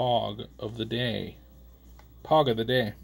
Pog of the day. Pog of the day.